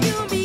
you be?